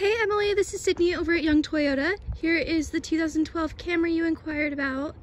Hey Emily, this is Sydney over at Young Toyota. Here is the 2012 Camry you inquired about.